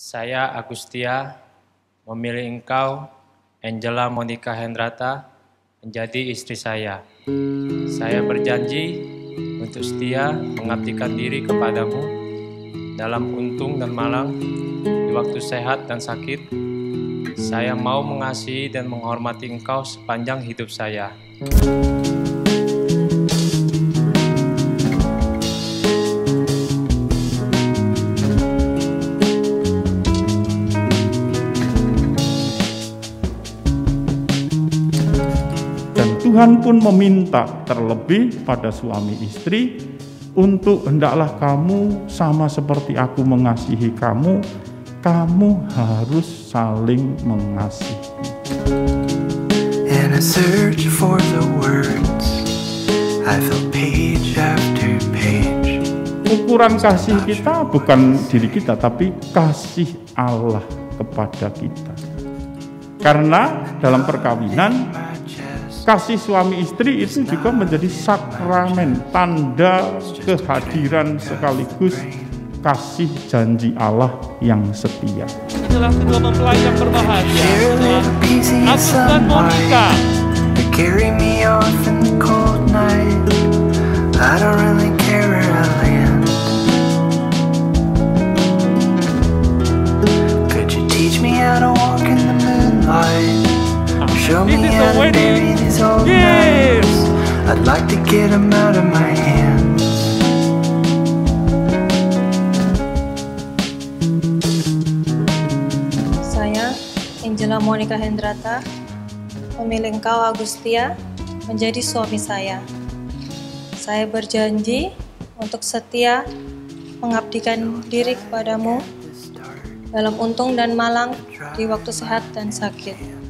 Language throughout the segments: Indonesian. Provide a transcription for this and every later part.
Saya Agustia memilih engkau, Angela Monica Hendrata, menjadi istri saya. Saya berjanji untuk setia mengabdikan diri kepadamu dalam untung dan malang, di waktu sehat dan sakit. Saya mau mengasihi dan menghormati engkau sepanjang hidup saya. Dan Tuhan pun meminta terlebih pada suami istri untuk hendaklah kamu sama seperti aku mengasihi kamu, kamu harus saling mengasihi. In a search for the words, I fill page after page. Ukuran kasih kita bukan diri kita, tapi kasih Allah kepada kita. Karena dalam perkawinan, kasih suami istri itu juga menjadi sakramen, tanda kehadiran sekaligus kasih janji Allah yang setia. adalah kedua mempelai yang berbahagia. Share a little piece of your Agus dan Monica. sunlight to carry me off in the cold night. I don't really care where I land. Could you teach me how to walk in the moonlight? Show me This is how a to bury wedding these old knives. I'd like to get them out of my hands. Saya, Angela Monica Hendrata, memilih engkau Agustia menjadi suami saya. Saya berjanji untuk setia mengabdikan diri kepadamu dalam untung dan malang di waktu sehat dan sakit.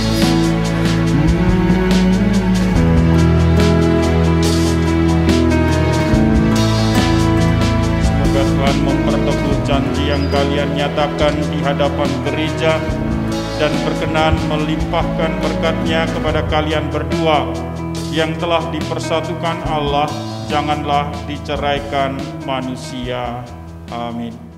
yang kalian nyatakan di hadapan gereja dan berkenan melimpahkan berkatnya kepada kalian berdua yang telah dipersatukan Allah, janganlah diceraikan manusia. Amin.